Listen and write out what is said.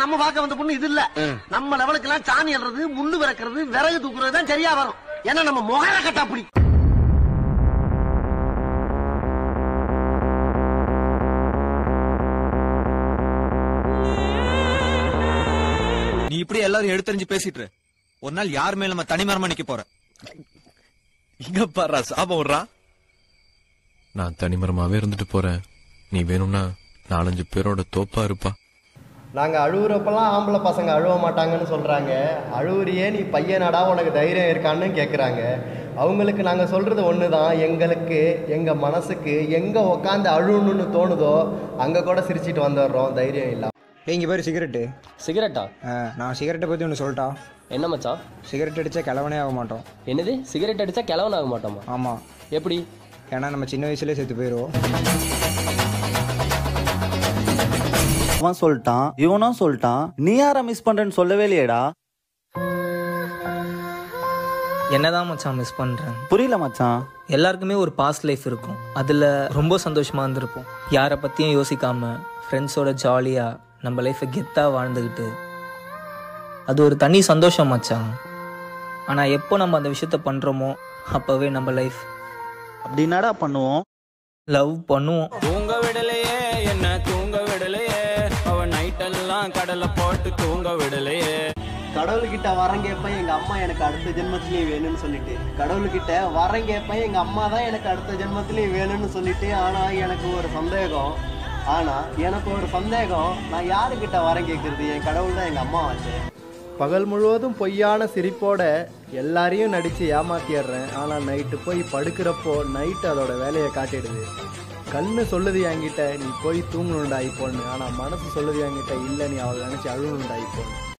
நம்ம பார்க்க வந்த பொண்ணு இது இல்ல. நம்ம லெவலுக்கு எல்லாம் சாணி அல்றது முள்ளு விறக்கிறது விறகு தூக்குறது தான் சரியா வரும். ஏன்னா நம்ம முகர கட்டா அப்படி நீ இப்படி எல்லாரும் எடுத்தறிஞ்சு பேசிட்டு. ஒரு நாள் யார் மேல நம்ம தனிமரமா நிக்க போற? இங்க பாரு சாபம் விடுறா. நான் தனிமரமாவே இருந்துட்டு போறேன். நீ வேணும்னா நாலஞ்சு பேரோட தோப்பா இருப்பா. நாங்க அழுகுறப்பெல்லாம் ஆம்பளை பசங்க அழுவ மாட்டாங்கன்னு சொல்றாங்க. அழுவுறியே நீ பையனாடா உனக்கு தைரியம் இருக்கான்னு கேக்குறாங்க. அவங்களுக்கு நாங்க சொல்றது ஒண்ணுதான். எங்களுக்கு எங்க மனசுக்கு எங்க உக்காந்து அழுகணும்னு தோணுதோ அங்க கூட சிரிச்சிட்டு வந்துடுறோம். தைரியம் இல்ல. இங்க பேர் சிகரெட்டு? சிகரெட்டா? நான் சிகரெட்டை பற்றி ஒன்று சொல்லிட்டா என்ன மச்சான்? சிகரெட் அடித்தா கிழவனே ஆக மாட்டோம். என்னது? சிகரெட் அடிச்சா கிழவன் ஆக மாட்டோமா? ஆமாம் எப்படி? ஏன்னா நம்ம சின்ன வயசுலேயே செத்து போயிடுவோம் அவன் சொல்லிட்டான் இவனும் சொல்லிட்டான் நீ யாரை மிஸ் பண்றேன்னு சொல்லவே இல்லையேடா. என்னதான் மச்சான் மிஸ் பண்றேன்? புரியல மச்சான். எல்லாருக்குமே ஒரு பாஸ்ட் லைஃப் இருக்கும். அதுல ரொம்ப சந்தோஷமா இருந்திருப்போம். யாரை பத்தியும் யோசிக்காம ஃப்ரெண்ட்ஸோட ஜாலியா நம்ம லைஃப்பை கெத்தா வாழ்ந்துக்கிட்டு அது ஒரு தனி சந்தோஷம் மச்சான். ஆனா எப்போ நம்ம அந்த விஷயத்த பண்றோமோ அப்பவே நம்ம லைஃப் அப்படின்னாடா பண்ணுவோம்? லவ் பண்ணுவோம். தூங்க விடலையே என்ன கடலை போட்டு தூங்க விடலையே. கடவுள்கிட்ட வரம் கேட்பேன் எங்க அம்மா எனக்கு அடுத்த ஜென்மத்திலேயே வேணும்னு சொல்லிட்டு. கடவுள்கிட்ட வரம் கேட்பேன் எங்க அம்மா தான் எனக்கு அடுத்த ஜென்மத்திலேயே வேணும்னு சொல்லிட்டு ஆனா எனக்கு ஒரு சந்தேகம். ஆனா எனக்கு ஒரு சந்தேகம் நான் யாருக்கிட்ட வரம் கேட்கறது என் கடவுள் தான் எங்க அம்மா ஆச்சு. பகல் முழுவதும் பொய்யான சிரிப்போட எல்லாரையும் நடிச்சு ஏமாத்திடுறேன். ஆனா நைட்டு போய் படுக்கிறப்போ நைட்டு அதோட வேலையை காட்டிடுது. கண்ணு சொல்லுது என்கிட்ட நீ போய் தூங்கணுண்டா இப்போன்னு. ஆனா மனசு சொல்லுது என்கிட்ட இல்லை நீ அவளை நினைச்சு அழுகணுண்டா இப்போன்னு.